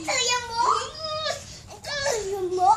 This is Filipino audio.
Ang kaya mo! Ang kaya mo!